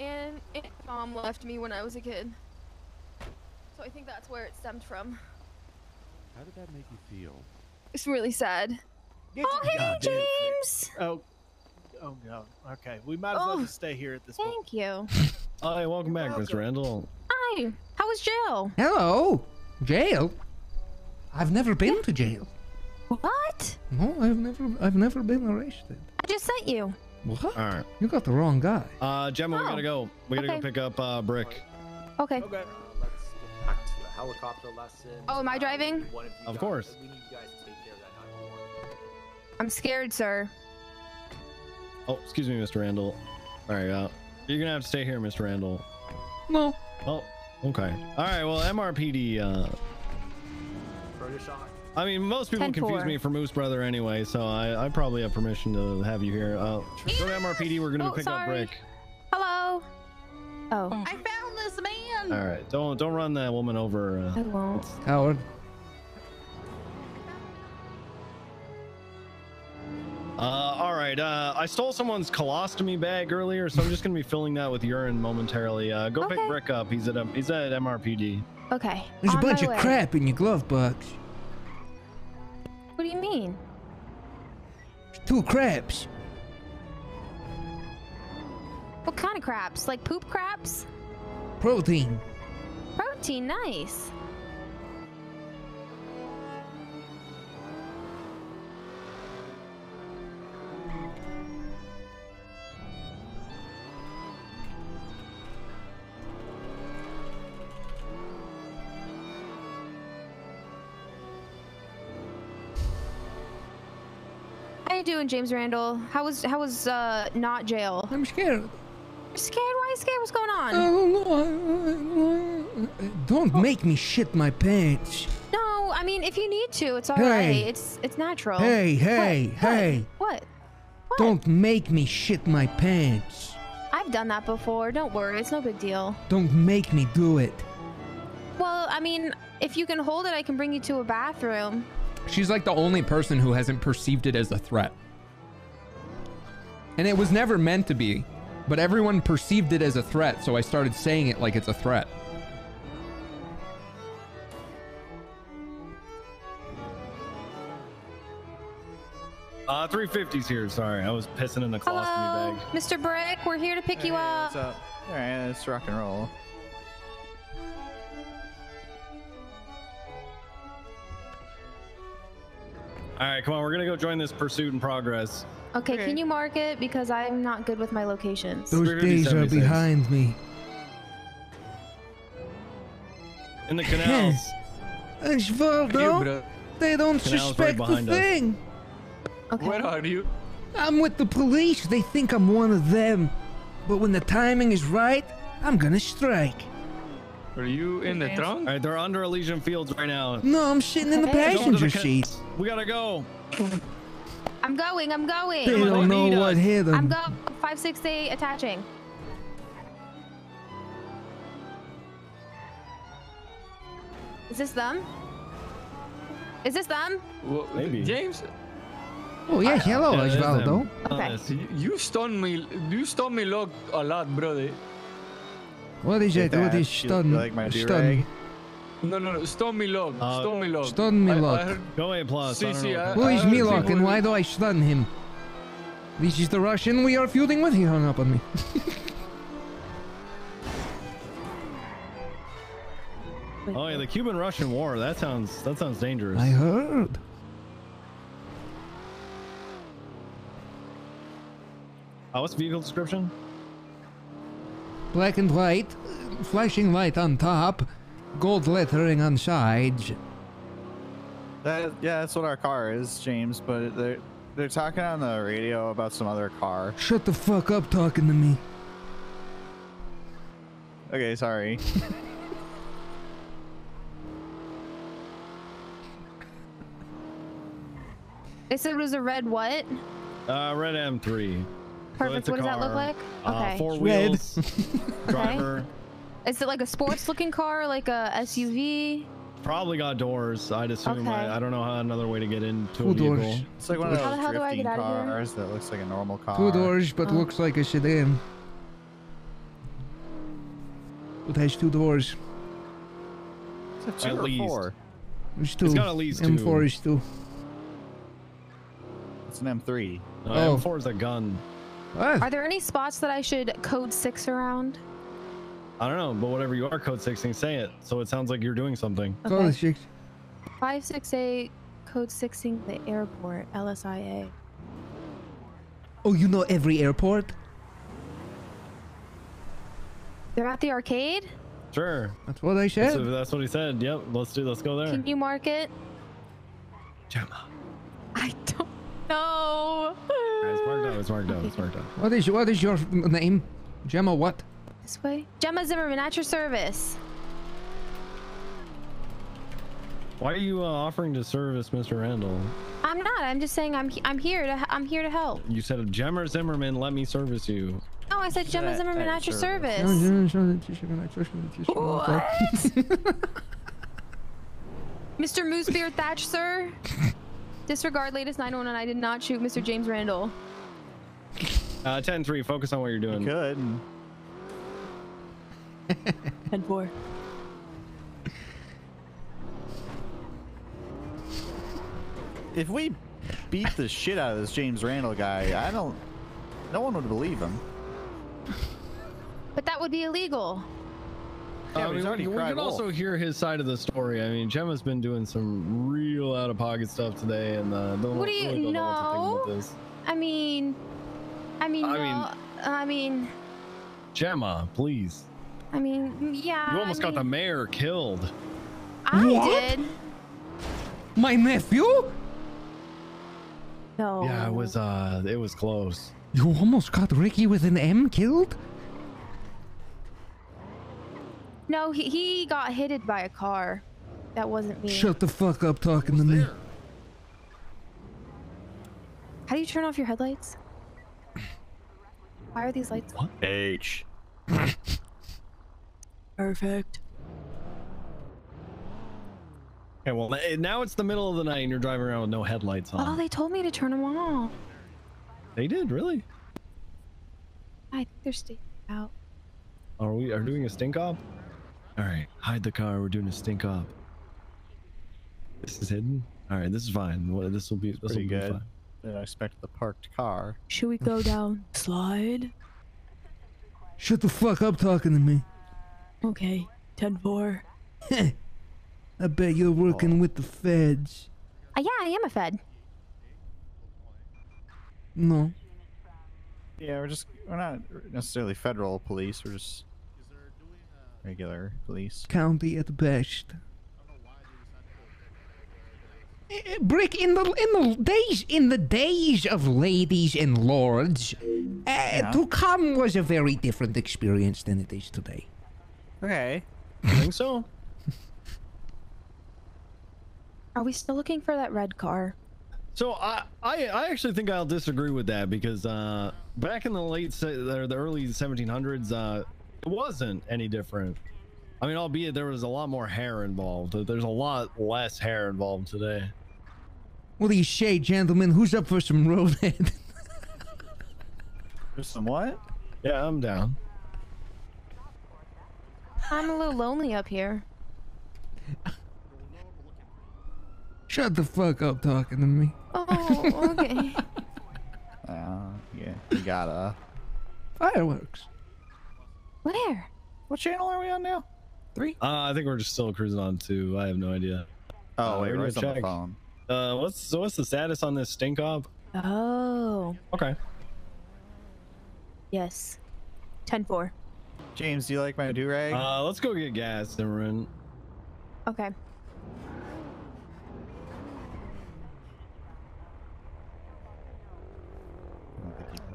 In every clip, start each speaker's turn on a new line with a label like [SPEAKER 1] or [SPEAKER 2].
[SPEAKER 1] And, and mom left me when I was a kid. So I think that's where it stemmed from.
[SPEAKER 2] How did that make you feel?
[SPEAKER 1] It's really sad.
[SPEAKER 3] Oh, hey,
[SPEAKER 4] goddamn
[SPEAKER 3] James.
[SPEAKER 4] Oh, oh no. Okay, we might as well
[SPEAKER 3] Oh,
[SPEAKER 4] just stay here at this point.
[SPEAKER 3] Thank you.
[SPEAKER 5] Hi, welcome back, Mr. Randal.
[SPEAKER 3] Hi. How was jail?
[SPEAKER 6] Hello, jail. I've never been to jail.
[SPEAKER 3] What?
[SPEAKER 6] No, I've never, I've never been arrested.
[SPEAKER 3] I just sent you.
[SPEAKER 6] What?
[SPEAKER 5] All right.
[SPEAKER 6] You got the wrong guy.
[SPEAKER 5] Uh, Gemma, we
[SPEAKER 3] Oh,
[SPEAKER 5] gotta go. We gotta
[SPEAKER 3] okay.
[SPEAKER 5] go pick up uh, Brick.
[SPEAKER 3] Okay.
[SPEAKER 4] Okay.
[SPEAKER 7] Uh, let's get back to the helicopter lesson.
[SPEAKER 3] Oh, am I driving?
[SPEAKER 7] one of
[SPEAKER 5] Of
[SPEAKER 7] guys-
[SPEAKER 5] course.
[SPEAKER 7] We need you guys to take care of that 911.
[SPEAKER 3] I'm scared, sir.
[SPEAKER 5] Oh, excuse me, Mr. Randal. All right, uh, you're gonna have to stay here, Mr. Randal.
[SPEAKER 6] No.
[SPEAKER 5] Oh, okay. All right. Well, MRPD. Uh,
[SPEAKER 7] Further shot.
[SPEAKER 5] I mean, most people
[SPEAKER 3] 10-4.
[SPEAKER 5] confuse me for Moose Brother anyway, so I, I probably have permission to have you here. Uh, go to MRPD. We're gonna
[SPEAKER 3] Oh,
[SPEAKER 5] pick up
[SPEAKER 3] sorry.
[SPEAKER 5] Brick.
[SPEAKER 3] Hello. Oh.
[SPEAKER 8] I found this man.
[SPEAKER 5] All right. Don't don't run that woman over.
[SPEAKER 3] I
[SPEAKER 5] Uh,
[SPEAKER 3] won't.
[SPEAKER 6] Coward.
[SPEAKER 5] uh, all right. Uh, I stole someone's colostomy bag earlier, so I'm just gonna be filling that with urine momentarily. Uh, go pick
[SPEAKER 3] Okay.
[SPEAKER 5] Brick up. He's at he's at MRPD.
[SPEAKER 3] Okay.
[SPEAKER 6] There's a bunch of
[SPEAKER 3] way.
[SPEAKER 6] crap in your glove box.
[SPEAKER 3] What do you mean?
[SPEAKER 6] Two crabs.
[SPEAKER 3] What kind of crabs? Like poop crabs?
[SPEAKER 6] Protein.
[SPEAKER 3] Protein, nice. Doing, James Randal? How was how was uh not jail?
[SPEAKER 6] I'm scared.
[SPEAKER 3] You're scared? Why are you scared? What's going
[SPEAKER 6] I
[SPEAKER 3] on?
[SPEAKER 6] don't know. I- I- I- Don't make me shit my pants.
[SPEAKER 3] No, I mean if you need to, it's all
[SPEAKER 6] Hey.
[SPEAKER 3] right. It's it's natural.
[SPEAKER 6] Hey, hey,
[SPEAKER 3] What?
[SPEAKER 6] hey.
[SPEAKER 3] What? What?
[SPEAKER 6] Don't make me shit my pants.
[SPEAKER 3] I've done that before. Don't worry. It's no big deal.
[SPEAKER 6] Don't make me do it.
[SPEAKER 3] Well, I mean, if you can hold it, I can bring you to a bathroom.
[SPEAKER 9] She's like the only person who hasn't perceived it as a threat. And it was never meant to be, but everyone perceived it as a threat, so I started saying it like it's a threat.
[SPEAKER 5] Uh, 350's here. Sorry, I was pissing in the colostomy
[SPEAKER 3] Hello,
[SPEAKER 5] bag.
[SPEAKER 3] Mr. Brick. We're here to pick you up.
[SPEAKER 4] What's up? All right, let's rock and roll.
[SPEAKER 5] All right, come on. We're gonna go join this pursuit in progress.
[SPEAKER 3] Okay,
[SPEAKER 4] Okay.
[SPEAKER 3] can you mark it because I'm not good with my locations.
[SPEAKER 6] Those
[SPEAKER 5] 350,
[SPEAKER 6] days are behind me.
[SPEAKER 5] In the canals.
[SPEAKER 6] Osvaldo, they don't
[SPEAKER 5] Canal's right
[SPEAKER 6] suspect a
[SPEAKER 5] behind us.
[SPEAKER 6] thing.
[SPEAKER 3] Okay.
[SPEAKER 7] Where are you?
[SPEAKER 6] I'm with the police. They think I'm one of them. But when the timing is right, I'm gonna strike.
[SPEAKER 7] Are you in the
[SPEAKER 5] All
[SPEAKER 7] trunk?
[SPEAKER 5] right, they're under Elysian Fields right now.
[SPEAKER 6] No, I'm sitting in the
[SPEAKER 3] Okay.
[SPEAKER 5] The
[SPEAKER 6] passenger seat.
[SPEAKER 5] We gotta go.
[SPEAKER 3] I'm going. I'm
[SPEAKER 6] They
[SPEAKER 3] going.
[SPEAKER 5] Come on,
[SPEAKER 6] don't know what
[SPEAKER 5] us.
[SPEAKER 6] hit
[SPEAKER 3] I'm
[SPEAKER 6] going
[SPEAKER 3] go five six eight attaching. Is this them? Is this them?
[SPEAKER 5] Maybe.
[SPEAKER 7] James,
[SPEAKER 6] Oh yeah, hello,
[SPEAKER 5] Yeah, it is them.
[SPEAKER 6] Osvaldo.
[SPEAKER 3] Uh, okay.
[SPEAKER 5] Honest.
[SPEAKER 7] you- you stun me. You stun me lot a lot, brother.
[SPEAKER 6] What is it? What is
[SPEAKER 4] You
[SPEAKER 6] stun?
[SPEAKER 4] like my
[SPEAKER 6] stun?
[SPEAKER 4] Do-rag?
[SPEAKER 7] No, no, no. Stun me log.
[SPEAKER 5] Uh,
[SPEAKER 7] stun me log.
[SPEAKER 6] Stun me
[SPEAKER 7] I- I
[SPEAKER 6] log.
[SPEAKER 7] heard-
[SPEAKER 5] Go A plus. I
[SPEAKER 7] See,
[SPEAKER 5] don't
[SPEAKER 7] see,
[SPEAKER 5] know.
[SPEAKER 7] I-
[SPEAKER 6] Who is
[SPEAKER 7] heard
[SPEAKER 6] Milok and why do I stun him? This is the Russian we are feuding with. He hung up on me.
[SPEAKER 5] Oh yeah, the Cuban-Russian War. That sounds that sounds dangerous.
[SPEAKER 6] I heard.
[SPEAKER 5] Oh, what's the vehicle description?
[SPEAKER 6] Black and white, flashing light on top, gold lettering on sides.
[SPEAKER 4] That, yeah, that's what our car is, James. But they're they're talking on the radio about some other car.
[SPEAKER 6] Shut the fuck up talking to me.
[SPEAKER 4] Okay, sorry.
[SPEAKER 3] They said it was a red what?
[SPEAKER 5] Uh, red M3.
[SPEAKER 3] Perfect.
[SPEAKER 5] it's a
[SPEAKER 3] what does that look
[SPEAKER 5] car.
[SPEAKER 3] like?
[SPEAKER 5] Uh,
[SPEAKER 3] Okay.
[SPEAKER 5] four
[SPEAKER 6] Red.
[SPEAKER 5] wheels. driver.
[SPEAKER 3] Is it like a sports looking car, like a SUV?
[SPEAKER 5] Probably got doors. I'd assume.
[SPEAKER 3] Okay.
[SPEAKER 5] I, I don't know how another way to get into
[SPEAKER 6] Two
[SPEAKER 5] a vehicle.
[SPEAKER 6] doors.
[SPEAKER 4] It's like one of
[SPEAKER 3] How the
[SPEAKER 4] those
[SPEAKER 3] hell do I
[SPEAKER 4] drifting
[SPEAKER 3] get out of here?
[SPEAKER 4] cars that looks like a normal car.
[SPEAKER 6] Two doors, but
[SPEAKER 3] Oh.
[SPEAKER 6] looks like a sedan. It has two doors.
[SPEAKER 4] It's it two
[SPEAKER 5] At
[SPEAKER 4] or
[SPEAKER 5] least.
[SPEAKER 4] four?
[SPEAKER 6] There's two.
[SPEAKER 5] got at least
[SPEAKER 6] M4
[SPEAKER 5] two.
[SPEAKER 6] is two.
[SPEAKER 4] It's an M3.
[SPEAKER 5] Uh,
[SPEAKER 6] Oh.
[SPEAKER 5] M4 is a gun.
[SPEAKER 6] What?
[SPEAKER 3] Are there any spots that I should code six around?
[SPEAKER 5] I don't know, but whatever you are, code 16, say it. So it sounds like you're doing something.
[SPEAKER 6] Call
[SPEAKER 3] Okay.
[SPEAKER 6] six.
[SPEAKER 3] Five six eight code sixing the airport LSIA.
[SPEAKER 6] Oh, you know every airport?
[SPEAKER 3] They're at the arcade.
[SPEAKER 5] Sure.
[SPEAKER 6] That's what I said.
[SPEAKER 5] that's what he said. Yep. Let's do. Let's go there.
[SPEAKER 3] Can you mark it?
[SPEAKER 5] Gemma.
[SPEAKER 3] I don't know.
[SPEAKER 5] Alright, it's marked out. It's marked out. It's marked out.
[SPEAKER 6] What is what is your name? Gemma what?
[SPEAKER 3] This way. Gemma Zimmerman at your service.
[SPEAKER 5] Why are you uh, offering to service Mr. Randal?
[SPEAKER 3] I'm not. I'm just saying I'm he- I'm here to I'm here to help.
[SPEAKER 5] You said Gemma Zimmerman, let me service you.
[SPEAKER 3] Oh, I said Gemma
[SPEAKER 4] At-
[SPEAKER 3] Zimmerman
[SPEAKER 4] at
[SPEAKER 3] at your
[SPEAKER 4] service.
[SPEAKER 3] service. Mr. Moosebeard Thatch, sir. Disregard latest 911. I did not shoot Mr. James Randal.
[SPEAKER 5] Uh, 10-3, focus on what you're
[SPEAKER 4] You
[SPEAKER 5] doing.
[SPEAKER 4] could.
[SPEAKER 3] 10 4.
[SPEAKER 4] If we beat the shit out of this James Randal guy, I don't. No one would believe him.
[SPEAKER 3] But that would be illegal.
[SPEAKER 4] Yeah,
[SPEAKER 5] Uh,
[SPEAKER 4] but he's
[SPEAKER 5] we-
[SPEAKER 4] already
[SPEAKER 5] we
[SPEAKER 4] cried
[SPEAKER 5] can also
[SPEAKER 4] wolf.
[SPEAKER 5] hear his side of the story. I mean, Gemma's been doing some real out-of-pocket stuff today, and uh, don't
[SPEAKER 3] What do you
[SPEAKER 5] really know what to think
[SPEAKER 3] know? I mean, I mean,
[SPEAKER 5] I
[SPEAKER 3] no,
[SPEAKER 5] mean-
[SPEAKER 3] I mean,
[SPEAKER 5] Gemma, please.
[SPEAKER 3] I mean, yeah.
[SPEAKER 5] You almost
[SPEAKER 3] I
[SPEAKER 5] got the mayor killed.
[SPEAKER 3] I
[SPEAKER 6] What?
[SPEAKER 3] did.
[SPEAKER 6] My nephew?
[SPEAKER 3] No.
[SPEAKER 5] Yeah, it was uh, it was close.
[SPEAKER 6] You almost got Ricky with an M killed?
[SPEAKER 3] No, he, he got hit by a car. That wasn't me.
[SPEAKER 6] Shut the fuck up talking to me.
[SPEAKER 3] How do you turn off your headlights? Why are these lights? What?
[SPEAKER 4] H.
[SPEAKER 3] Perfect.
[SPEAKER 5] Okay, well eh, now it's the middle of the night and you're driving around with no headlights on.
[SPEAKER 3] Oh, they told me to turn them off.
[SPEAKER 5] They did really.
[SPEAKER 3] I think they're staying out.
[SPEAKER 5] Are we are we doing a stink op? All right, hide the car. We're doing a stink op. This is hidden. All right, this is fine. Well, This will be this will
[SPEAKER 4] Pretty
[SPEAKER 5] be
[SPEAKER 4] good.
[SPEAKER 5] fine.
[SPEAKER 4] Didn't expect the parked car.
[SPEAKER 3] Should we go down slide?
[SPEAKER 6] Shut the fuck up talking to me.
[SPEAKER 3] Okay. 10 4.
[SPEAKER 6] I bet you're working with the feds.
[SPEAKER 3] Uh, yeah, I am a Fed.
[SPEAKER 6] No.
[SPEAKER 4] Yeah, we're just we're not necessarily federal police. We're just regular police.
[SPEAKER 6] County at best. Eh, eh, Brick in the in the days in the days of ladies and lords, uh, to come was a very different experience than it is today.
[SPEAKER 4] Okay.
[SPEAKER 5] I think so?
[SPEAKER 3] Are we still looking for that red car?
[SPEAKER 5] So I, I I actually think I'll disagree with that because uh, back in the late se- or the early 1700s, uh, it wasn't any different. I mean, albeit there was a lot more hair involved. There's a lot less hair involved today.
[SPEAKER 6] What do you say, gentlemen? Who's up for some roadhead?
[SPEAKER 4] There's some what?
[SPEAKER 5] Yeah, I'm down.
[SPEAKER 3] I'm a little lonely up here.
[SPEAKER 6] Shut the fuck up talking to me.
[SPEAKER 3] Oh, okay.
[SPEAKER 4] Uh, yeah, you gotta.
[SPEAKER 6] Fireworks.
[SPEAKER 3] Where?
[SPEAKER 4] What channel are we on now?
[SPEAKER 6] Three.
[SPEAKER 5] Uh, I think we're just still cruising on two. I have no idea.
[SPEAKER 4] Oh,
[SPEAKER 5] Uh,
[SPEAKER 4] wait,
[SPEAKER 5] we need
[SPEAKER 4] Roy's on the phone.
[SPEAKER 5] Uh, what's so what's the status on this stink op?
[SPEAKER 3] Oh,
[SPEAKER 5] Okay.
[SPEAKER 3] yes. 10 4.
[SPEAKER 4] James, do you like my do rag?
[SPEAKER 5] Uh, let's go get gas, Zimmerman.
[SPEAKER 3] Okay.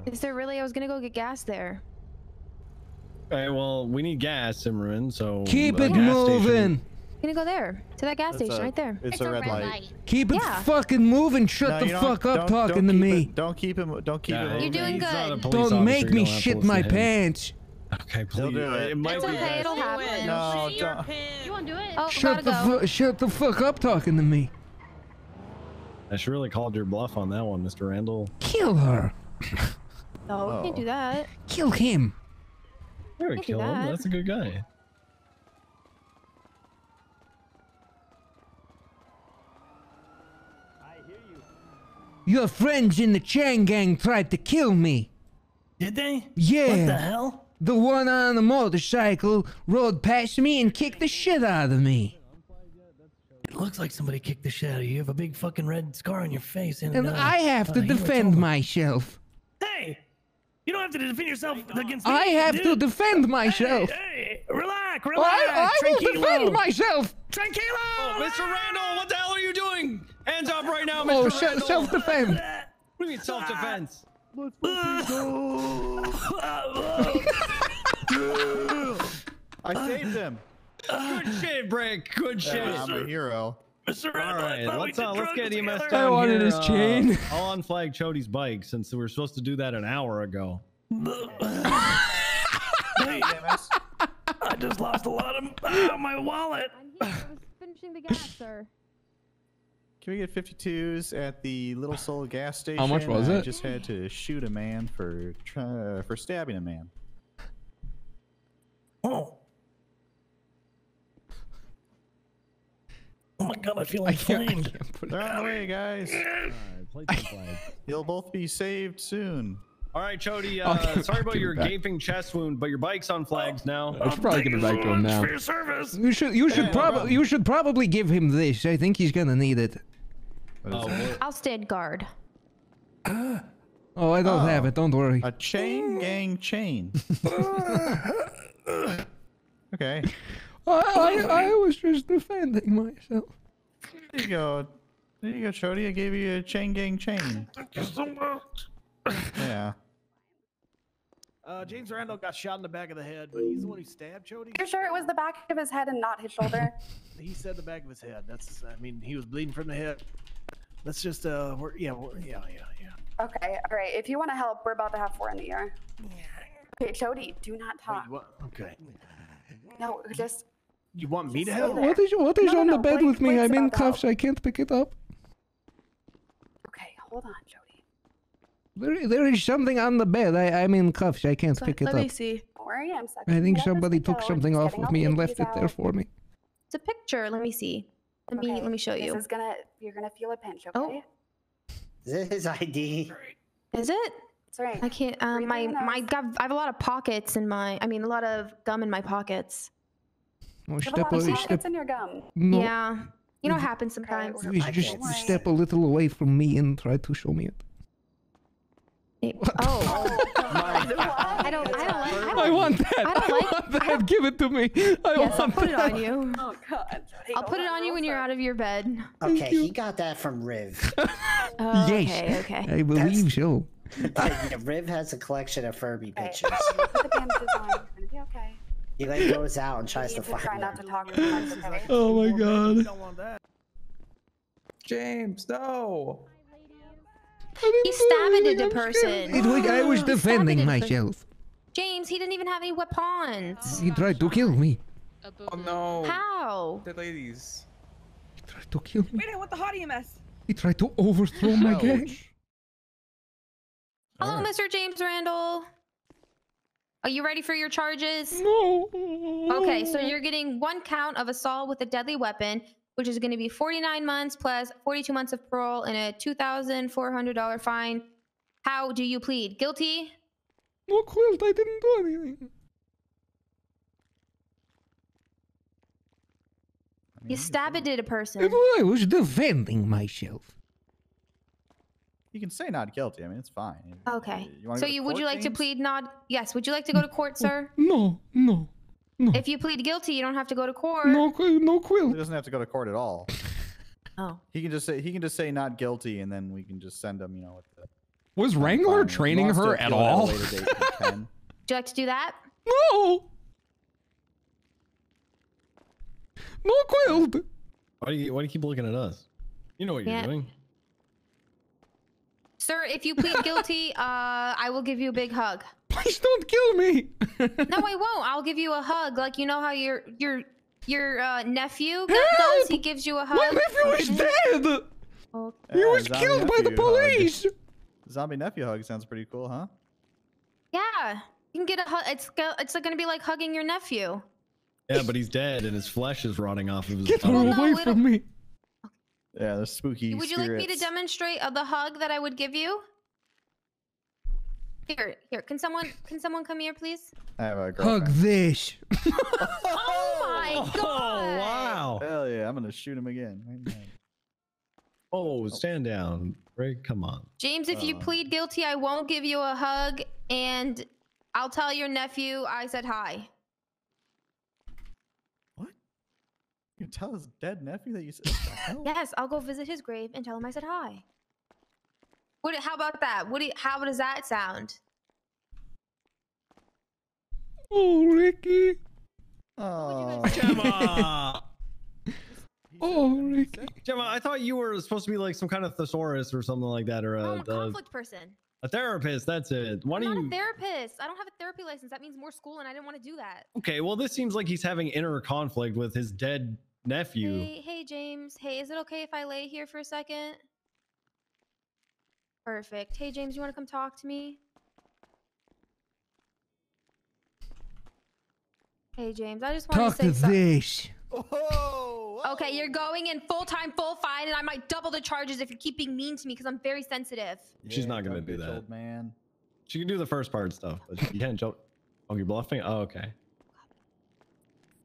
[SPEAKER 3] Is there really? I was gonna go get gas there.
[SPEAKER 5] Okay, well, we need gas, Simran. So
[SPEAKER 6] Keep it
[SPEAKER 5] gas
[SPEAKER 6] moving.
[SPEAKER 5] station-
[SPEAKER 3] Gonna go there to that gas
[SPEAKER 4] It's
[SPEAKER 3] station
[SPEAKER 4] a-
[SPEAKER 3] right there.
[SPEAKER 4] It's, a red, light.
[SPEAKER 6] Keep it
[SPEAKER 3] Yeah.
[SPEAKER 6] fucking moving. Shut
[SPEAKER 4] No,
[SPEAKER 6] the fuck up
[SPEAKER 4] don't-
[SPEAKER 6] talking
[SPEAKER 4] don't
[SPEAKER 6] to me.
[SPEAKER 4] It, don't keep him. Don't keep
[SPEAKER 5] Yeah,
[SPEAKER 4] him.
[SPEAKER 3] You're
[SPEAKER 4] moving.
[SPEAKER 3] doing
[SPEAKER 5] he's not a
[SPEAKER 3] good.
[SPEAKER 6] Don't
[SPEAKER 5] officer,
[SPEAKER 6] make
[SPEAKER 5] you
[SPEAKER 6] me
[SPEAKER 5] don't
[SPEAKER 6] shit my
[SPEAKER 5] to him.
[SPEAKER 6] pants.
[SPEAKER 5] Okay, please.
[SPEAKER 4] He'll do it.
[SPEAKER 5] it might
[SPEAKER 3] it's
[SPEAKER 5] be
[SPEAKER 3] okay. It'll happen.
[SPEAKER 4] No, don't.
[SPEAKER 8] You want to do it?
[SPEAKER 3] Oh,
[SPEAKER 6] shut the
[SPEAKER 3] go.
[SPEAKER 6] shut the fuck up talking to me.
[SPEAKER 5] I surely called your bluff on that one, Mr. Randal.
[SPEAKER 6] Kill her.
[SPEAKER 3] no, we can't do that.
[SPEAKER 6] Kill him.
[SPEAKER 3] We
[SPEAKER 5] kill
[SPEAKER 3] that. him.
[SPEAKER 5] That's a good guy.
[SPEAKER 6] Your friends in the Chang Gang tried to kill me.
[SPEAKER 8] Did they?
[SPEAKER 6] Yeah.
[SPEAKER 8] What the hell?
[SPEAKER 6] The one on the motorcycle rode past me and kicked the shit out of me.
[SPEAKER 8] It looks like somebody kicked the shit out of you. You have a big fucking red scar on your face. And,
[SPEAKER 6] And
[SPEAKER 8] uh,
[SPEAKER 6] I have
[SPEAKER 8] uh,
[SPEAKER 6] to defend myself.
[SPEAKER 8] Hey! You don't have to defend yourself against me.
[SPEAKER 6] I have to defend myself.
[SPEAKER 8] Hey, relax,
[SPEAKER 6] I,
[SPEAKER 8] relax.
[SPEAKER 6] I will defend myself.
[SPEAKER 8] Tranquilo!
[SPEAKER 5] Oh, Mr. Randal, what the hell are you doing? Hands up right now, Mr.
[SPEAKER 6] Oh,
[SPEAKER 5] Randal.
[SPEAKER 6] se- self-defense.
[SPEAKER 5] What do you mean self-defense?
[SPEAKER 4] I saved him.
[SPEAKER 5] Good shit, Brick. Good shit.
[SPEAKER 4] I'm a hero.
[SPEAKER 8] Mr.
[SPEAKER 5] All
[SPEAKER 8] Randal, I
[SPEAKER 5] right,
[SPEAKER 8] thought we
[SPEAKER 5] let's uh, let's
[SPEAKER 8] drugs
[SPEAKER 5] get EMS
[SPEAKER 8] together.
[SPEAKER 5] down
[SPEAKER 6] I wanted
[SPEAKER 5] here.
[SPEAKER 6] his
[SPEAKER 5] uh,
[SPEAKER 6] chain.
[SPEAKER 5] I'll unflag Chody's bike since we were supposed to do that an hour ago.
[SPEAKER 8] Hey, I just lost a lot of ah, my wallet.
[SPEAKER 3] I'm here. I was finishing the gas, sir.
[SPEAKER 4] Can we get 52s at the Little Seoul gas station?
[SPEAKER 9] How much was
[SPEAKER 4] I
[SPEAKER 9] it?
[SPEAKER 4] just had to shoot a man for try, for stabbing a man.
[SPEAKER 8] Oh. Oh my god, I feel
[SPEAKER 9] I can't, I
[SPEAKER 8] inflamed.
[SPEAKER 9] can't it.
[SPEAKER 4] They're on the way, guys.
[SPEAKER 5] All right, play some flag.
[SPEAKER 4] You'll both be saved soon.
[SPEAKER 5] All right, Chody. Uh,
[SPEAKER 9] give-
[SPEAKER 5] sorry about your gaping chest wound, but your bike's on flags now.
[SPEAKER 9] I should probably give it back to him now.
[SPEAKER 8] For your service.
[SPEAKER 6] You should you should
[SPEAKER 4] Yeah, no
[SPEAKER 6] probably
[SPEAKER 4] problem.
[SPEAKER 6] you should probably give him this. I think he's gonna need it.
[SPEAKER 4] What is
[SPEAKER 5] Oh,
[SPEAKER 4] that?
[SPEAKER 5] what-
[SPEAKER 3] I'll stand guard.
[SPEAKER 6] Oh, I don't oh. have
[SPEAKER 4] Oh.
[SPEAKER 6] it. Don't worry.
[SPEAKER 4] A chain gang chain. okay.
[SPEAKER 6] I, I I was just defending myself.
[SPEAKER 4] There you go. There you go, Chody. I gave you a chain gang chain.
[SPEAKER 8] Thank you so much.
[SPEAKER 4] Yeah.
[SPEAKER 10] Uh, James Randal got shot in the back of the head, but he's the one who stabbed Chody.
[SPEAKER 11] You're sure it was the back of his head and not his shoulder?
[SPEAKER 10] He said the back of his head. That's, I mean, he was bleeding from the hip. Let's just, uh, we're, yeah, we're, yeah, yeah, yeah.
[SPEAKER 11] okay, all right. If you want to help, we're about to have four in the ER. Okay, Jody, do not
[SPEAKER 10] Wait,
[SPEAKER 11] talk.
[SPEAKER 10] what? Okay.
[SPEAKER 11] No, just
[SPEAKER 10] You want me to help?
[SPEAKER 11] there.
[SPEAKER 6] What is what is
[SPEAKER 11] No, no,
[SPEAKER 6] on the
[SPEAKER 11] no,
[SPEAKER 6] bed
[SPEAKER 11] Blake-
[SPEAKER 6] with me?
[SPEAKER 11] Blake's
[SPEAKER 6] I'm in
[SPEAKER 11] about to
[SPEAKER 6] cuffs. I can't pick it up.
[SPEAKER 11] okay. Hold on, Jody.
[SPEAKER 6] There, there is something on the bed. I, I'm in cuffs. I can't pick it
[SPEAKER 1] Let
[SPEAKER 6] up.
[SPEAKER 1] me see.
[SPEAKER 11] Don't worry, I'm sucking
[SPEAKER 6] I think somebody took
[SPEAKER 11] go,
[SPEAKER 6] something off of me and left it there for me.
[SPEAKER 3] It's a picture. Let me see. Let me let me show
[SPEAKER 11] This
[SPEAKER 3] you.
[SPEAKER 11] This is gonna, you're gonna feel a pinch,
[SPEAKER 3] Oh.
[SPEAKER 11] okay?
[SPEAKER 12] Is his ID?
[SPEAKER 3] Is it?
[SPEAKER 11] It's all right.
[SPEAKER 3] I can't. Um, my my
[SPEAKER 11] out.
[SPEAKER 3] got, I have a lot of pockets in my. I mean, a lot of gum in my pockets.
[SPEAKER 6] Oh,
[SPEAKER 11] You have a
[SPEAKER 6] step,
[SPEAKER 11] lot of
[SPEAKER 6] a,
[SPEAKER 11] pockets in your gum.
[SPEAKER 6] no,
[SPEAKER 3] Yeah. You know, it happens sometimes.
[SPEAKER 11] Okay,
[SPEAKER 6] just step a little away from me and try to show me it.
[SPEAKER 3] It- oh,
[SPEAKER 11] Oh,
[SPEAKER 3] I don't. I don't like. I,
[SPEAKER 6] I
[SPEAKER 3] don't,
[SPEAKER 6] want that.
[SPEAKER 3] I don't like-
[SPEAKER 6] want that. Give it to me. I
[SPEAKER 3] yes, I'll
[SPEAKER 6] want
[SPEAKER 3] put it on you.
[SPEAKER 11] Oh God, Jody.
[SPEAKER 3] I'll put it on you when you're out of your bed.
[SPEAKER 12] Okay, he got that from Riv.
[SPEAKER 3] Oh, oh,
[SPEAKER 6] yes.
[SPEAKER 3] Okay. Okay.
[SPEAKER 6] I believe so.
[SPEAKER 12] yeah, Riv has a collection of Furby
[SPEAKER 11] Okay,
[SPEAKER 12] pictures.
[SPEAKER 11] Put the bandages on. You're gonna be okay.
[SPEAKER 12] He like goes out and tries
[SPEAKER 11] need
[SPEAKER 12] to
[SPEAKER 11] to try
[SPEAKER 12] find
[SPEAKER 11] not
[SPEAKER 12] them.
[SPEAKER 11] to talk too?
[SPEAKER 6] Oh my
[SPEAKER 10] We
[SPEAKER 6] god.
[SPEAKER 10] don't want that.
[SPEAKER 7] James, no.
[SPEAKER 3] He stabbed
[SPEAKER 6] It
[SPEAKER 3] the person.
[SPEAKER 6] I was
[SPEAKER 3] He stabbed
[SPEAKER 6] defending
[SPEAKER 3] the person.
[SPEAKER 6] myself.
[SPEAKER 3] James, he didn't even have any weapons.
[SPEAKER 6] He tried to kill me.
[SPEAKER 7] Oh no.
[SPEAKER 3] How?
[SPEAKER 7] The ladies.
[SPEAKER 6] He tried to kill me.
[SPEAKER 1] Wait, I want the hot EMS.
[SPEAKER 6] He tried to overthrow my gang.
[SPEAKER 3] Hello,
[SPEAKER 4] Alright.
[SPEAKER 3] Mr. James Randal. Are you ready for your charges?
[SPEAKER 6] No.
[SPEAKER 3] Okay, so you're getting one count of assault with a deadly weapon, which is going to be 49 months plus 42 months of parole and a $2,400 fine. How do you plead? Guilty?
[SPEAKER 6] No, Quilt, I didn't do anything.
[SPEAKER 3] You
[SPEAKER 4] can
[SPEAKER 3] stabbed
[SPEAKER 4] say-
[SPEAKER 3] at a person.
[SPEAKER 6] And I was defending myself.
[SPEAKER 4] You can say not guilty. I mean, it's fine.
[SPEAKER 3] Okay.
[SPEAKER 4] wanna
[SPEAKER 3] So you would you
[SPEAKER 4] court,
[SPEAKER 3] like to plead not? Yes. Would you like to go to court, sir?
[SPEAKER 6] No, no, no.
[SPEAKER 3] If you plead guilty, you don't have to go to court.
[SPEAKER 6] No, Qu- no,
[SPEAKER 4] He doesn't have to go to court at all.
[SPEAKER 3] Oh.
[SPEAKER 4] He can just say he can just say not guilty, and then we can just send him. You know, with the
[SPEAKER 9] Was. Wrangler training her at all?
[SPEAKER 4] a later date, he can.
[SPEAKER 3] Would you like to do that?
[SPEAKER 6] No. No, Quilt.
[SPEAKER 5] Why do you why do you keep looking at us? You know what you're doing.
[SPEAKER 3] Sir, if you plead guilty, uh, I will give you a big hug.
[SPEAKER 6] Please don't kill me.
[SPEAKER 3] No, I won't. I'll give you a hug. Like you know how your your your uh, nephew does. He gives you a hug.
[SPEAKER 6] My nephew is dead.
[SPEAKER 3] Oh,
[SPEAKER 6] He was
[SPEAKER 4] zombie
[SPEAKER 6] killed by the
[SPEAKER 4] nephew hug.
[SPEAKER 6] police.
[SPEAKER 4] Zombie nephew hug sounds pretty cool, huh?
[SPEAKER 3] yeah, you can get a hug. It's go- it's gonna be like hugging your nephew.
[SPEAKER 5] Yeah, but he's dead and his flesh is rotting off of his
[SPEAKER 6] Get
[SPEAKER 5] body.
[SPEAKER 3] Well, no,
[SPEAKER 6] away from me.
[SPEAKER 4] Yeah, the spooky.
[SPEAKER 3] Would you like me to demonstrate uh, the hug that I would give you? Here, here. Can someone can someone come here, please?
[SPEAKER 4] I have a
[SPEAKER 6] Hug this.
[SPEAKER 3] Oh my god!
[SPEAKER 5] Oh, wow.
[SPEAKER 4] Hell yeah, I'm gonna shoot him again. right now.
[SPEAKER 5] Oh, stand down. Greg, come on.
[SPEAKER 3] James, if you
[SPEAKER 4] Uh.
[SPEAKER 3] plead guilty, I won't give you a hug, and I'll tell your nephew I said hi. What?
[SPEAKER 4] You tell his dead nephew that you said. What?
[SPEAKER 3] Yes, I'll go visit his grave and tell him I said hi. What? How about that? What? Do you, how does that sound?
[SPEAKER 6] Oh, Ricky.
[SPEAKER 4] Oh,
[SPEAKER 5] Gemma!
[SPEAKER 6] Oh, Ricky.
[SPEAKER 5] Gemma, I thought you were supposed to be like some kind of thesaurus or something like that, or
[SPEAKER 3] Oh,
[SPEAKER 5] a,
[SPEAKER 3] I'm a
[SPEAKER 5] a,
[SPEAKER 3] conflict person.
[SPEAKER 5] a therapist. That's it. Why
[SPEAKER 3] I'm
[SPEAKER 5] do
[SPEAKER 3] not
[SPEAKER 5] you?
[SPEAKER 3] a therapist. I don't have a therapy license. That means more school, and I didn't want to do that.
[SPEAKER 5] Okay, well, this seems like he's having inner conflict with his dead nephew.
[SPEAKER 3] Hey, hey, James. Hey, is it okay if I lay here for a second? Perfect. Hey, James, you want to come talk to me? Hey, James, I just want
[SPEAKER 6] Talk
[SPEAKER 3] to
[SPEAKER 6] to
[SPEAKER 3] say something.
[SPEAKER 6] this.
[SPEAKER 3] Oh, okay, you're going in full time, full fine, and I might double the charges if you keep being mean to me because I'm very sensitive.
[SPEAKER 5] She's not gonna do that.
[SPEAKER 4] Old man.
[SPEAKER 5] She can do the first part stuff, but oh, you can't jump. Oh, you're bluffing? Oh, okay.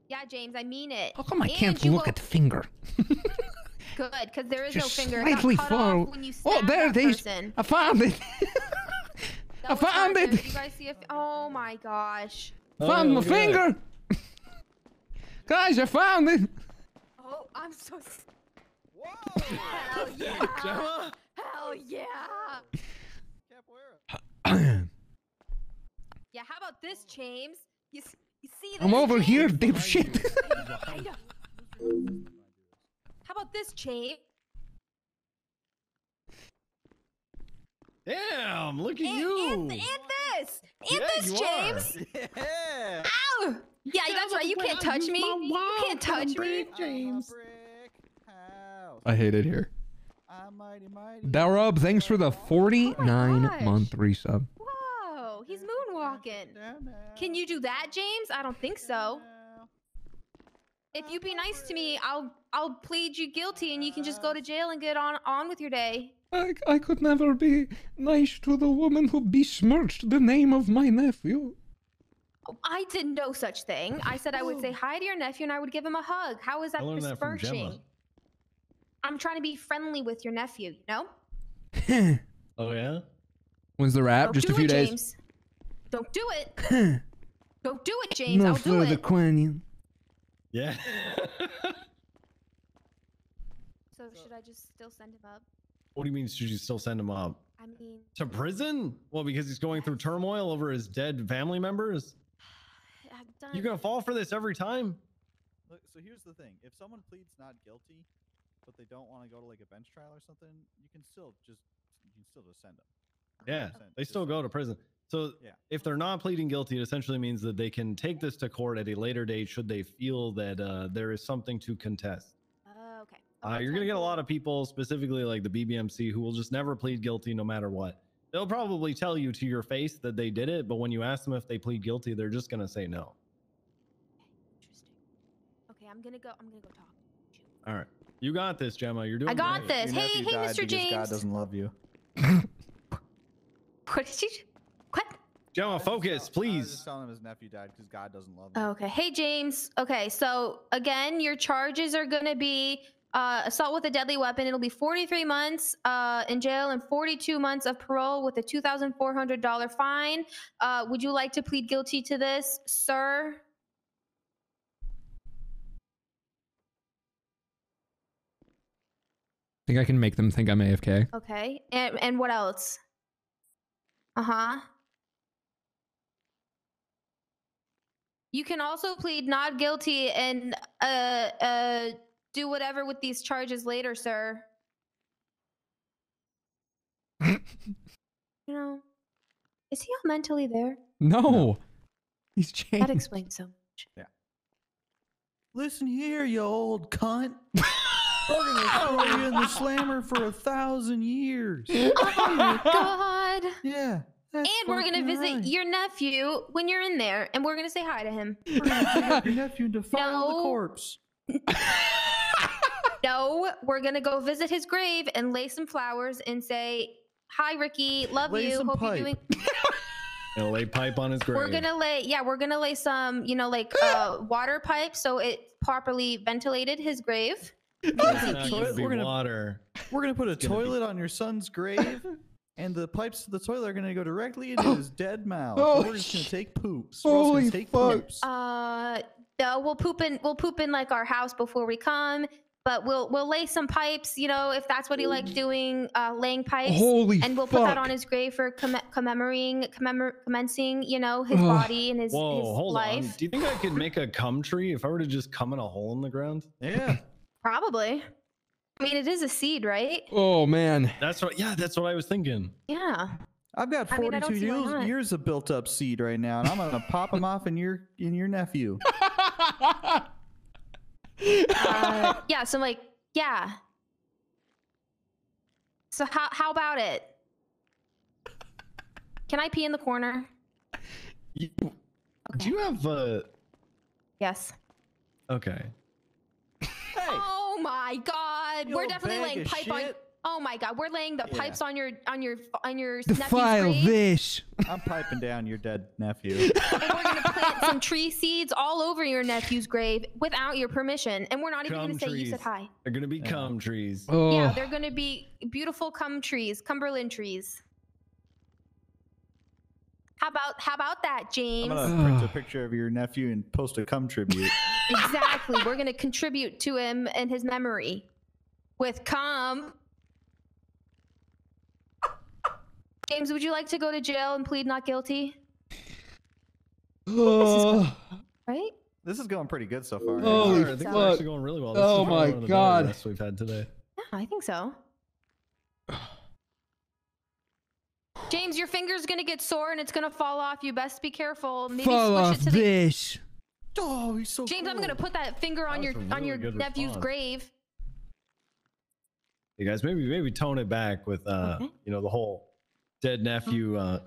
[SPEAKER 3] Yeah, James, I mean it.
[SPEAKER 6] How come I
[SPEAKER 3] And
[SPEAKER 6] can't look
[SPEAKER 3] won't-
[SPEAKER 6] at the finger?
[SPEAKER 3] Good, because there is
[SPEAKER 6] Just
[SPEAKER 3] no finger. It got
[SPEAKER 6] slightly
[SPEAKER 3] cut
[SPEAKER 6] far.
[SPEAKER 3] off when you
[SPEAKER 6] Oh, there
[SPEAKER 3] that
[SPEAKER 6] it is.
[SPEAKER 3] person.
[SPEAKER 6] I found it. I found it.
[SPEAKER 3] Did You guys see if? Oh my gosh.
[SPEAKER 6] found my
[SPEAKER 5] look
[SPEAKER 6] finger. Guys, I found it.
[SPEAKER 3] Oh, I'm so. s- Hell yeah!
[SPEAKER 5] Gemma?
[SPEAKER 3] Hell yeah! Yeah, how about this, James? You, you see this?
[SPEAKER 6] I'm over
[SPEAKER 3] James?
[SPEAKER 6] here, dipshit.
[SPEAKER 3] I know. How about this, James?
[SPEAKER 5] Damn, look at
[SPEAKER 3] And,
[SPEAKER 5] you.
[SPEAKER 3] and, and this! And
[SPEAKER 5] Yeah,
[SPEAKER 3] this,
[SPEAKER 5] you
[SPEAKER 3] James!
[SPEAKER 4] Yeah.
[SPEAKER 3] Ow! Yeah, that's right. You can't touch me. You can't touch me.
[SPEAKER 4] James.
[SPEAKER 9] I hate it here.
[SPEAKER 4] I'm mighty mighty.
[SPEAKER 6] Darub, thanks for the 49
[SPEAKER 3] gosh.
[SPEAKER 6] month resub.
[SPEAKER 3] Whoa, he's moonwalking. Can you do that, James? I don't think so. If you be nice to me, I'll I'll plead you guilty, and you can just go to jail and get on on with your day.
[SPEAKER 6] I, I could never be nice to the woman who besmirched the name of my nephew.
[SPEAKER 3] Oh, I did no such thing. I said I would oh. say hi to your nephew and I would give him a hug. How is that
[SPEAKER 5] I that
[SPEAKER 3] besmirching? I'm trying to be friendly with your nephew, you know?
[SPEAKER 5] Oh yeah.
[SPEAKER 9] When's the wrap?
[SPEAKER 3] Don't
[SPEAKER 9] Just a few
[SPEAKER 3] it,
[SPEAKER 9] days.
[SPEAKER 3] James. Don't do it. Don't do it, James.
[SPEAKER 6] no
[SPEAKER 3] I'll do
[SPEAKER 6] further
[SPEAKER 3] it.
[SPEAKER 6] Quanian.
[SPEAKER 5] Yeah.
[SPEAKER 3] So should I just still send him up?
[SPEAKER 5] what do you mean? Should you still send him up
[SPEAKER 3] I mean,
[SPEAKER 5] to prison? Well, because he's going through turmoil over his dead family members.
[SPEAKER 3] Done.
[SPEAKER 5] You're gonna fall for this every time.
[SPEAKER 4] Look, so here's the thing: if someone pleads not guilty, but they don't want to go to like a bench trial or something, you can still just you can still just send them.
[SPEAKER 5] Yeah, they still go to prison. So
[SPEAKER 4] Yeah.
[SPEAKER 5] if they're not pleading guilty, it essentially means that they can take this to court at a later date should they feel that uh, there is something to contest.
[SPEAKER 3] Uh, okay.
[SPEAKER 5] Uh, you're gonna get a lot of people, specifically like the BBMC, who will just never plead guilty no matter what. They'll probably tell you to your face that they did it, but when you ask them if they plead guilty, they're just gonna say no.
[SPEAKER 3] Interesting. Okay, I'm gonna go. I'm gonna go talk.
[SPEAKER 5] All right, you got this, Gemma. You're doing.
[SPEAKER 3] I got
[SPEAKER 5] great.
[SPEAKER 3] this.
[SPEAKER 4] Your
[SPEAKER 3] Hey, hey,
[SPEAKER 4] died
[SPEAKER 3] Mr.
[SPEAKER 4] James. God
[SPEAKER 3] James.
[SPEAKER 4] doesn't love you.
[SPEAKER 3] What did you? What?
[SPEAKER 5] Gemma,
[SPEAKER 4] I was just
[SPEAKER 5] focus,
[SPEAKER 4] tell- I was
[SPEAKER 5] please.
[SPEAKER 4] just telling him his nephew died because God doesn't love him.
[SPEAKER 3] Okay. Hey, James. Okay, so again, your charges are gonna be uh, assault with a deadly weapon. It'll be 43 months uh, in jail and 42 months of parole with a $2,400 fine. Uh, would you like to plead guilty to this, sir?
[SPEAKER 9] I think I can make them think I'm AFK.
[SPEAKER 3] Okay. And and what else? Uh huh. You can also plead not guilty and uh uh do whatever with these charges later, sir. you know, is he all mentally there?
[SPEAKER 9] No. He's changed.
[SPEAKER 3] That explains so much. Yeah.
[SPEAKER 10] Listen here, you old cunt. We're gonna throw you in the slammer for a thousand years.
[SPEAKER 3] Oh my god.
[SPEAKER 10] Yeah. That's
[SPEAKER 3] And we're gonna visit
[SPEAKER 10] right.
[SPEAKER 3] your nephew when you're in there, and we're gonna say hi to him.
[SPEAKER 10] We're gonna dig up your nephew and defile the
[SPEAKER 3] No.
[SPEAKER 10] corpse.
[SPEAKER 3] No, we're gonna go visit his grave and lay some flowers and say, "Hi, Ricky. Love
[SPEAKER 4] Lay
[SPEAKER 3] you.
[SPEAKER 4] some
[SPEAKER 3] Hope
[SPEAKER 4] pipe.
[SPEAKER 3] you're doing."
[SPEAKER 5] Gonna lay pipe on his grave.
[SPEAKER 3] We're gonna lay, yeah, we're gonna lay some, you know, like uh, water pipe so it properly ventilated his grave.
[SPEAKER 5] It's
[SPEAKER 3] Because
[SPEAKER 5] not
[SPEAKER 3] he
[SPEAKER 5] gonna be
[SPEAKER 4] We're gonna-
[SPEAKER 5] water.
[SPEAKER 4] We're gonna put a
[SPEAKER 5] It's gonna be-
[SPEAKER 4] toilet on your son's grave, and the pipes to the toilet are gonna go directly into his dead mouth.
[SPEAKER 6] Oh,
[SPEAKER 4] we're just gonna take poops. We're
[SPEAKER 6] Holy
[SPEAKER 4] gonna take
[SPEAKER 6] fuck.
[SPEAKER 4] poops.
[SPEAKER 3] Uh, no, we'll poop in, we'll poop in like our house before we come. But we'll we'll lay some pipes, you know, if that's what he likes doing, uh, laying pipes.
[SPEAKER 6] Holy
[SPEAKER 3] and we'll put that on his grave for comm- commemorating, commemor- commencing, you know, his
[SPEAKER 6] Ugh.
[SPEAKER 3] body and his,
[SPEAKER 5] Whoa,
[SPEAKER 3] his
[SPEAKER 5] hold on. Do you think I could make a cum tree if I were to just cum in a hole in the ground?
[SPEAKER 4] Yeah.
[SPEAKER 3] Probably. I mean, it is a seed, right?
[SPEAKER 9] Oh man.
[SPEAKER 5] That's what. Yeah, that's what I was thinking.
[SPEAKER 3] Yeah.
[SPEAKER 4] I've got
[SPEAKER 3] I mean, I
[SPEAKER 4] 42
[SPEAKER 3] don't see why
[SPEAKER 4] years, years of built up seed right now, and I'm gonna pop them off in your in your nephew.
[SPEAKER 3] Uh, yeah. So I'm like, yeah. So how how about it? Can I pee in the corner?
[SPEAKER 5] You, Do you have a?
[SPEAKER 3] Yes.
[SPEAKER 5] Okay.
[SPEAKER 3] Oh my God!
[SPEAKER 4] You
[SPEAKER 3] We're definitely laying
[SPEAKER 4] of
[SPEAKER 3] pipe on. Oh my God! We're laying the
[SPEAKER 4] Yeah.
[SPEAKER 3] pipes on your on your on your
[SPEAKER 6] The
[SPEAKER 3] nephew's
[SPEAKER 6] file
[SPEAKER 3] grave.
[SPEAKER 6] this.
[SPEAKER 4] I'm piping down your dead nephew.
[SPEAKER 3] and we're gonna plant some tree seeds all over your nephew's grave without your permission, and we're not even
[SPEAKER 5] Cum
[SPEAKER 3] gonna say you said hi.
[SPEAKER 5] They're gonna be cum trees.
[SPEAKER 6] Oh.
[SPEAKER 3] Yeah, they're gonna be beautiful cum trees, Cumberland trees. How about how about that, James?
[SPEAKER 4] I'm
[SPEAKER 3] James?
[SPEAKER 4] gonna print a picture of your nephew and post a cum tribute.
[SPEAKER 3] exactly. We're gonna contribute to him and his memory with cum. James, would you like to go to jail and plead not guilty?
[SPEAKER 6] Oh,
[SPEAKER 3] Right?
[SPEAKER 4] This is going pretty good so far.
[SPEAKER 6] Holy
[SPEAKER 5] I think
[SPEAKER 3] so.
[SPEAKER 5] actually going really well. This
[SPEAKER 6] Oh
[SPEAKER 5] is
[SPEAKER 6] my
[SPEAKER 5] one of
[SPEAKER 6] God.
[SPEAKER 5] rests we've had today.
[SPEAKER 3] Yeah, I think so. James, your finger's gonna get sore and it's gonna fall off. You best be careful. Maybe
[SPEAKER 6] fall
[SPEAKER 3] squish
[SPEAKER 6] off
[SPEAKER 3] it to the
[SPEAKER 6] this.
[SPEAKER 4] Oh, he's so
[SPEAKER 3] James, I'm gonna put that finger on
[SPEAKER 5] was
[SPEAKER 3] your
[SPEAKER 5] a
[SPEAKER 3] on your nephew's
[SPEAKER 5] response.
[SPEAKER 3] grave.
[SPEAKER 5] Hey guys, maybe maybe tone it back with uh
[SPEAKER 3] Okay.
[SPEAKER 5] you know the whole dead nephew uh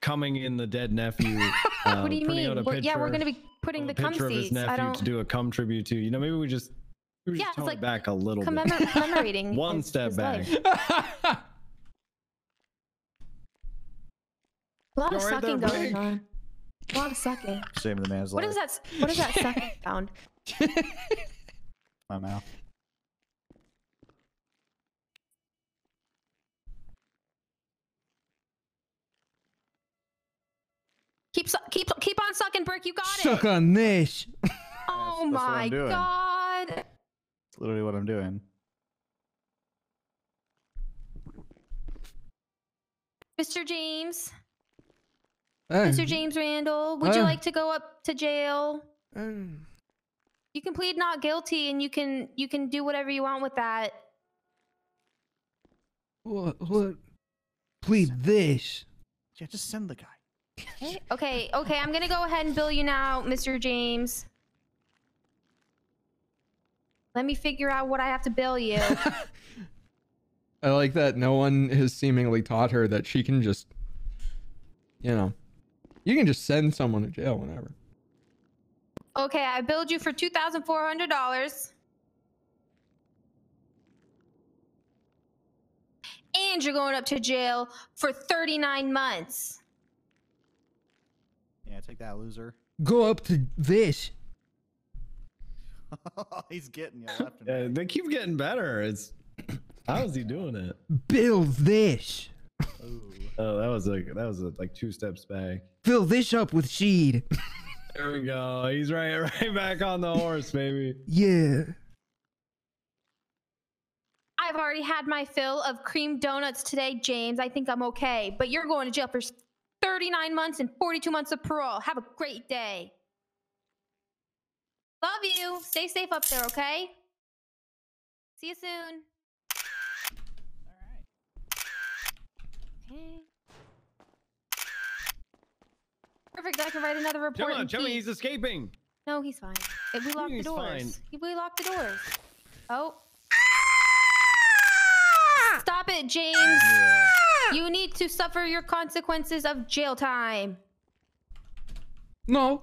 [SPEAKER 5] coming in the dead nephew. Uh,
[SPEAKER 3] what do you mean? We're- yeah, we're gonna be putting the cum
[SPEAKER 5] picture of his
[SPEAKER 3] seeds. I
[SPEAKER 5] nephew
[SPEAKER 3] don't
[SPEAKER 5] to do a cum tribute to. You know, maybe we just maybe we
[SPEAKER 3] Yeah,
[SPEAKER 5] just
[SPEAKER 3] it's
[SPEAKER 5] tone
[SPEAKER 3] like
[SPEAKER 5] it back a little
[SPEAKER 3] commemor-
[SPEAKER 5] bit.
[SPEAKER 3] commemorating
[SPEAKER 5] One
[SPEAKER 3] his-
[SPEAKER 5] step
[SPEAKER 3] his
[SPEAKER 5] back.
[SPEAKER 3] A lot
[SPEAKER 5] You
[SPEAKER 3] of sucking
[SPEAKER 5] there,
[SPEAKER 3] going on. A lot of sucking.
[SPEAKER 4] Saving the man's
[SPEAKER 3] What
[SPEAKER 4] life.
[SPEAKER 3] is that? What is that sucking sound?
[SPEAKER 4] My mouth.
[SPEAKER 3] Keep su- keep keep on sucking, Brick. You got it.
[SPEAKER 6] Suck on this.
[SPEAKER 3] Oh
[SPEAKER 4] That's- that's
[SPEAKER 3] my
[SPEAKER 4] I'm
[SPEAKER 3] god.
[SPEAKER 4] That's literally what I'm doing.
[SPEAKER 3] Mr. James,
[SPEAKER 6] Uh,
[SPEAKER 3] Mr. James Randal, would you like to go up to jail?
[SPEAKER 6] um,
[SPEAKER 3] You can plead not guilty, and you can you can do whatever you want with that.
[SPEAKER 6] What? What? Plead this.
[SPEAKER 4] Yeah, just send the guy.
[SPEAKER 3] Okay, okay, I'm gonna go ahead and bill you now, Mr. James. Let me figure out what I have to bill you.
[SPEAKER 9] I like that no one has seemingly taught her that she can just, you know, you can just send someone to jail whenever.
[SPEAKER 3] okay, I billed you for two thousand four hundred dollars. And you're going up to jail for 39 months.
[SPEAKER 4] Yeah, take that, loser.
[SPEAKER 6] Go up to this.
[SPEAKER 4] He's getting you left and
[SPEAKER 5] Yeah, they keep getting better. It's how is he doing it?
[SPEAKER 6] Build this.
[SPEAKER 5] Oh, that was like that was like two steps back.
[SPEAKER 6] Fill this up with seed.
[SPEAKER 5] There we go. He's right right back on the horse, baby.
[SPEAKER 6] Yeah.
[SPEAKER 3] I've already had my fill of cream donuts today, James. I think I'm okay. But you're going to jail for 39 months and 42 months of parole. Have a great day. Love you. Stay safe up there, okay? See you soon. Okay. Perfect. I can write another report.
[SPEAKER 5] Come on,
[SPEAKER 3] and
[SPEAKER 5] tell me
[SPEAKER 3] keep-
[SPEAKER 5] he's escaping.
[SPEAKER 3] No, he's fine. Eh, We locked the
[SPEAKER 5] he's
[SPEAKER 3] doors. We locked the doors. Oh. Stop it, James.
[SPEAKER 4] Yeah.
[SPEAKER 3] You need to suffer your consequences of jail time.
[SPEAKER 9] No,